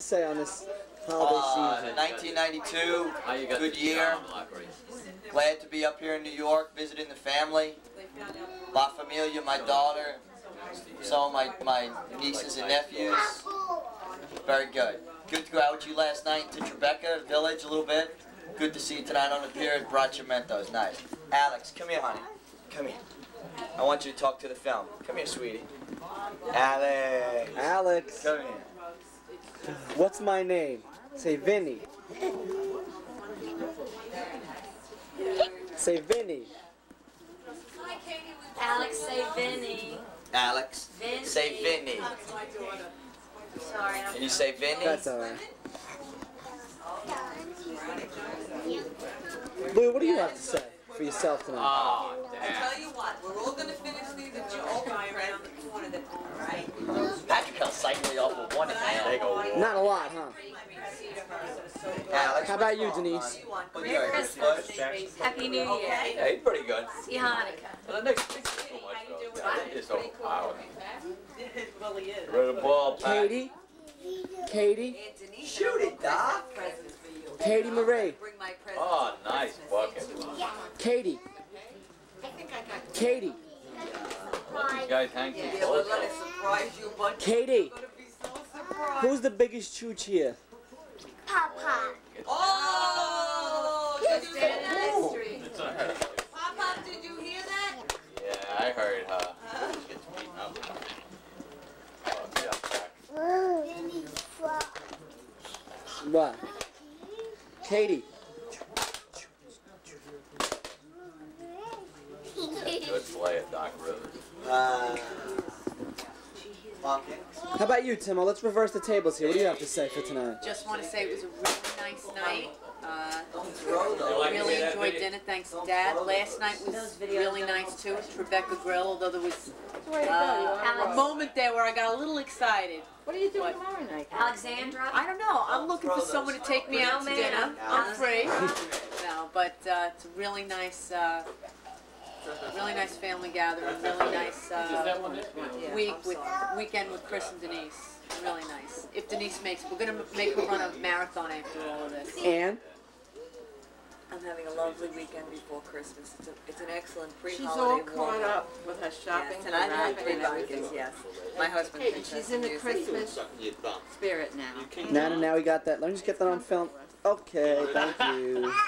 say on this holiday Uh, season? 1992, How you got good year. Glad to be up here in New York visiting the family. La Familia, my daughter. Some of my, my nieces and nephews. Very good. Good to go out with you last night to Tribeca Village a little bit. Good to see you tonight on the pier. Brought you Mentos. Nice. Alex, come here, honey. Come here. I want you to talk to the film. Come here, sweetie. Alex. Alex, Come here. What's my name? Say Vinny. Say Vinny. Alex, say Vinny. Alex. Vinny. Say Vinny. Sorry, Can you say Vinny? That's alright. Blue, what do you have to say for yourself tonight? Oh, damn. Tell you what, we're all gonna finish Not a lot, huh? Alex, How about you, Denise? hon? Want What Merry you Christmas. Happy New Year. Yeah, he's pretty good. See Hanukkah. Well, the next thing's so much, though. Yeah, It's overpowered. Well, he is. Ready to ball, Pat? Katie? Katie? Anthony. Shoot it, Doc. Presents for you. Katie Marie? Bring my presents. Oh, nice bucket. Katie? Katie? You guys hang too Yeah, we're gonna surprise you, but Katie? Who's the biggest chooch here? Papa. Oh! Did you hear Stand that? on the street. Papa, did you hear that? Yeah, I heard her. She gets beaten up. Oh, yeah, What? Katie? Good player, Doc Rivers. Uh, Pumpkin. How about you, Timo? Let's reverse the tables here. What do you have to say for tonight? Just want to say it was a really nice night. Uh, really enjoyed dinner. Thanks Dad. Last night was really nice too. Tribeca Grill, although there was uh, a moment there where I got a little excited. What are you doing What? tomorrow night? Alexandra. I don't know. I'm looking for someone to take me out to dinner. ma'am. I'm free. No, but uh, it's a really nice, uh, really nice family gathering. Really nice uh, week with weekend with Chris and Denise. Really nice. If Denise makes, it. we're gonna make her run a marathon after all of this. Anne? I'm having a lovely weekend before Christmas. It's, a, it's an excellent She's pre-holiday all walk. caught up with her shopping. Yes, and I've had wrapping three and everything. buckets, yes. My husband Hey, thinks she's that's in the amusing. Christmas spirit now. Nana, now we got that. Let me just get that on film. Okay, thank you.